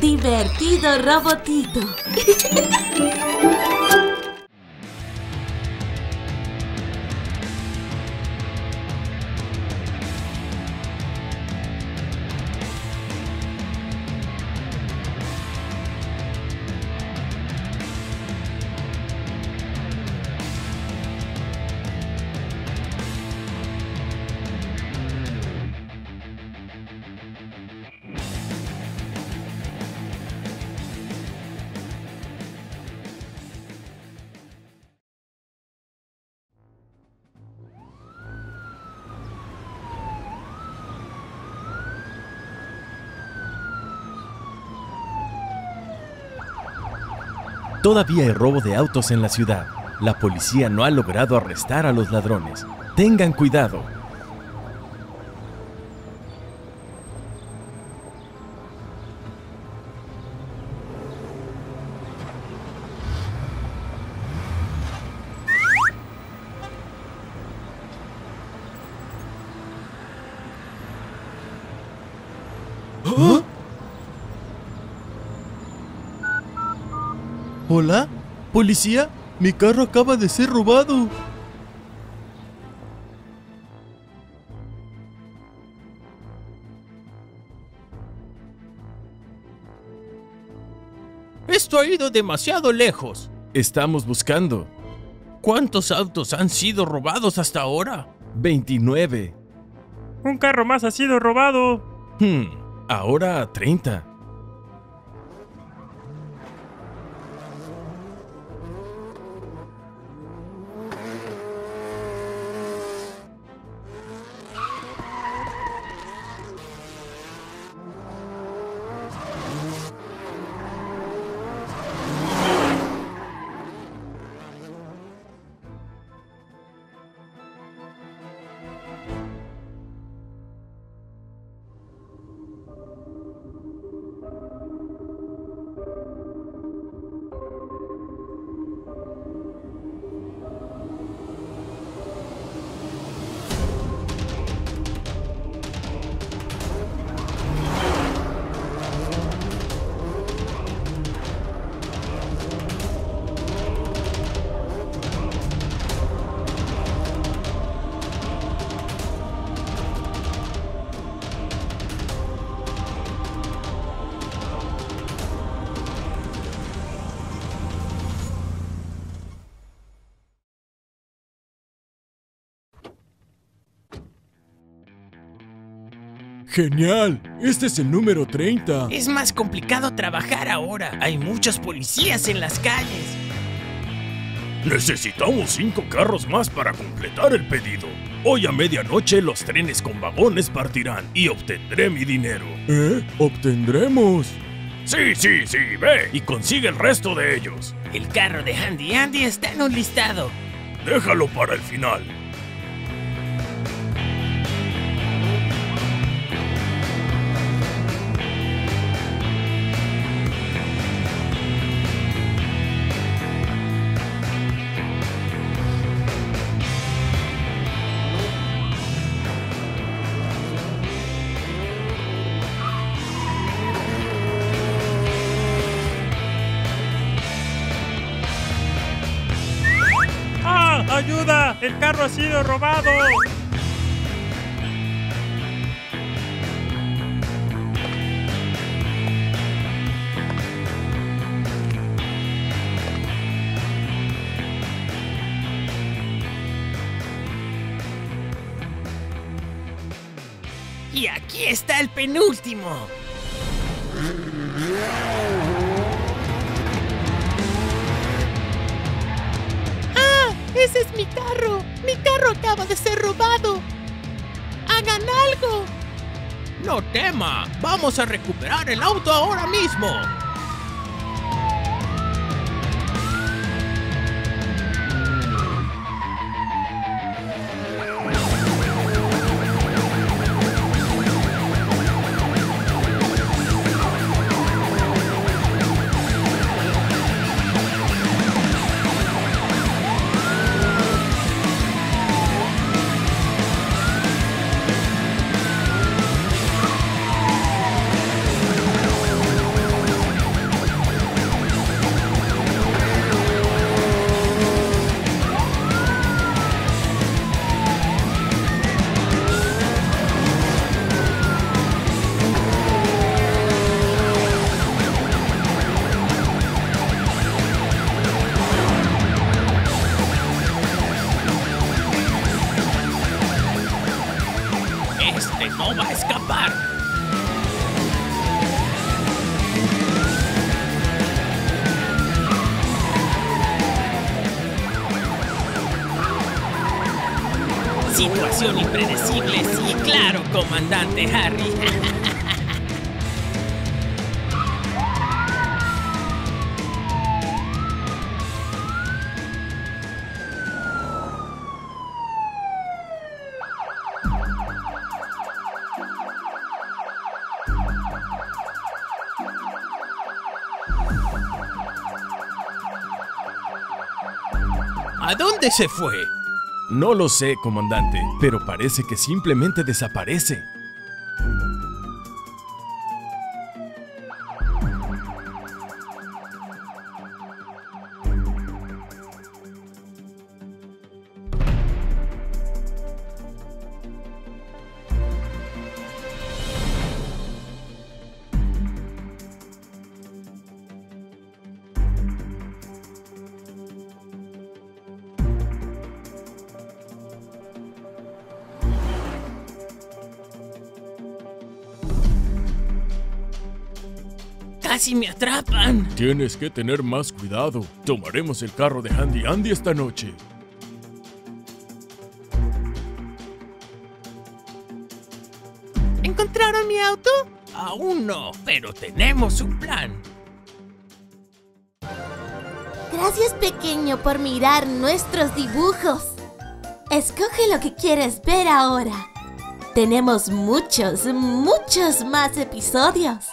Divertido robotito. Todavía hay robo de autos en la ciudad. La policía no ha logrado arrestar a los ladrones. Tengan cuidado. ¿Hola? ¿Policía? Mi carro acaba de ser robado. Esto ha ido demasiado lejos. Estamos buscando. ¿Cuántos autos han sido robados hasta ahora? 29. Un carro más ha sido robado. Hmm, ahora 30. ¡Genial! Este es el número 30. Es más complicado trabajar ahora. Hay muchos policías en las calles. Necesitamos cinco carros más para completar el pedido. Hoy a medianoche los trenes con vagones partirán y obtendré mi dinero. ¿Eh? Obtendremos. Sí, sí, sí, ve y consigue el resto de ellos. El carro de Handy Andy está en un listado. Déjalo para el final. ¡Ayuda! ¡El carro ha sido robado! Y aquí está el penúltimo. ¡Ese es mi carro! ¡Mi carro acaba de ser robado! ¡Hagan algo! No tema, vamos a recuperar el auto ahora mismo. Situación impredecible, sí, claro, comandante Harry. ¿A dónde se fue? No lo sé, comandante, pero parece que simplemente desaparece. Casi me atrapan. Tienes que tener más cuidado. Tomaremos el carro de Handy Andy esta noche. ¿Encontraron mi auto? Aún no, pero tenemos un plan. Gracias pequeño por mirar nuestros dibujos. Escoge lo que quieres ver ahora. Tenemos muchos, muchos más episodios.